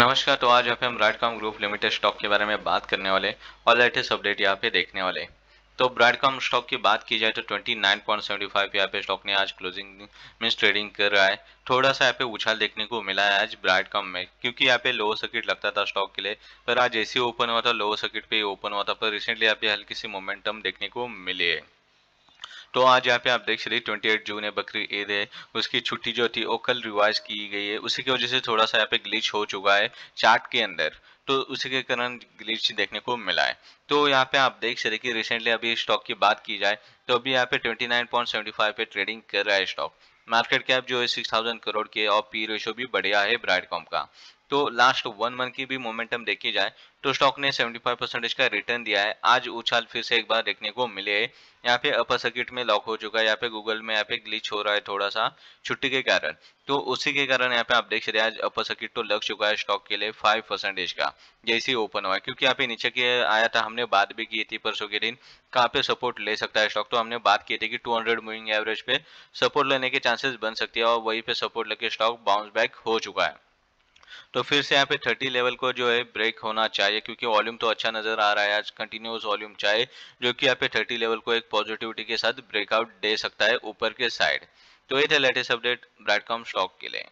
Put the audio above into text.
नमस्कार तो आज यहाँ पे हम ब्राडकॉम ग्रुप लिमिटेड स्टॉक के बारे में बात करने वाले और लेटेस्ट अपडेट यहाँ पे देखने वाले तो ब्राडकॉम स्टॉक की बात की जाए तो 29.75 यहाँ पे स्टॉक ने आज क्लोजिंग में ट्रेडिंग कर रहा है। थोड़ा सा यहाँ पे उछाल देखने को मिला है आज ब्राडकॉम में, क्योंकि यहाँ पे लोअर सर्किट लगता था स्टॉक के लिए, पर आज ऐसी ओपन हुआ था लोअर सर्किट पे ओपन हुआ था, पर रिसेंटली यहाँ पे हल्की सी मोमेंटम देखने को मिली है। तो आज यहाँ पे आप देख सकते ट्वेंटी एट जून है, बकरी ईद है। उसकी छुट्टी जो थी, वो कल रिवाइज की गई है। उसी की वजह से थोड़ा सा यहाँ पे ग्लिच हो चुका है चार्ट के अंदर। तो उसी के कारण ग्लिच देखने को मिला है। तो यहाँ पे आप देख सकते कि रिसेंटली अभी स्टॉक की बात की जाए तो अभी यहाँ पे 29.75 पे ट्रेडिंग कर रहा है स्टॉक मार्केट कैप जो है सिक्स करोड़ की और पी रेशो भी बढ़िया है ब्राइडकॉम का। तो लास्ट वन मंथ की भी मोमेंटम देखी जाए तो स्टॉक ने 75 परसेंटेज का रिटर्न दिया है। आज उछाल फिर से एक बार देखने को मिले है। यहाँ पे अपर सर्किट में लॉक हो चुका है, यहाँ पे गूगल में, यहाँ पे ग्लिच हो रहा है थोड़ा सा छुट्टी के कारण। तो उसी के कारण यहाँ पे आप देख सकते हैं, आज अपर सर्किट तो लग चुका है स्टॉक के लिए फाइव परसेंटेज का। जैसे ओपन हुआ है, क्योंकि यहाँ पे नीचे के आया था, हमने बात भी की थी परसों के दिन, कहाँ पे सपोर्ट ले सकता है स्टॉक तो हमने बात की थी कि 200 मूविंग एवरेज पे सपोर्ट लेने के चांसेस बन सकती है और वहीं पे सपोर्ट लेके स्टॉक बाउंस बैक हो चुका है। तो फिर से यहाँ पे 30 लेवल को जो है ब्रेक होना चाहिए, क्योंकि वॉल्यूम तो अच्छा नज़र आ रहा है आज कंटिन्यूस वॉल्यूम चाहिए, जो कि यहाँ पे 30 लेवल को एक पॉजिटिविटी के साथ ब्रेकआउट दे सकता है ऊपर के साइड तो ये थे लेटेस्ट अपडेट ब्राइटकॉम स्टॉक के लिए.